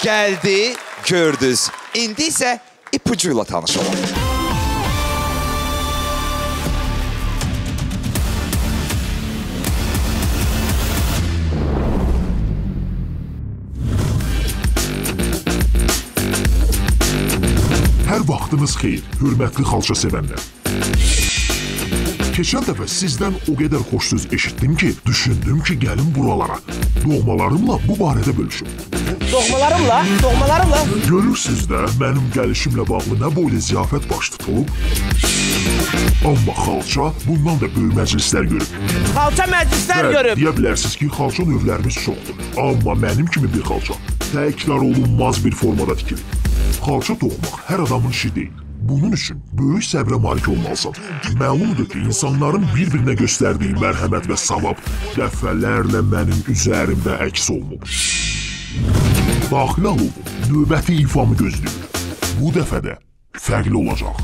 Gəldi, gördünüz. İndi isə ipucuyla tanış olaq. Hər vaxtınız xeyir, hörmətli xalça sevənlər. Keçən dəfə sizdən o qədər xoş söz eşitdim ki, düşündüm ki, gəlim buralara. Doğmalarımla bu barədə bölüşüm. Doğmalarımla, doğmalarımla. Görürsüz də mənim gəlişimlə bağlı nə boylu ziyafət baş tutulub. Amma xalça bundan da böyük məclislər görüb. Xalça məclislər Bəli, görüb. deyə bilərsiniz ki, xalça növlərimiz çoxdur. Amma mənim kimi bir xalça təkrar olunmaz bir formada tikilir. Xalça toxumaq hər adamın işi deyil. Bunun üçün böyük səbrə malik olmalısan. Məlumdur ki, insanların bir-birinə göstərdiyi mərhəmət və savab dəfələrlə mənim üzərimdə əks olunub. Daxil olub, növbəti ifamı gözləyir. Bu dəfə də fərqli olacaq.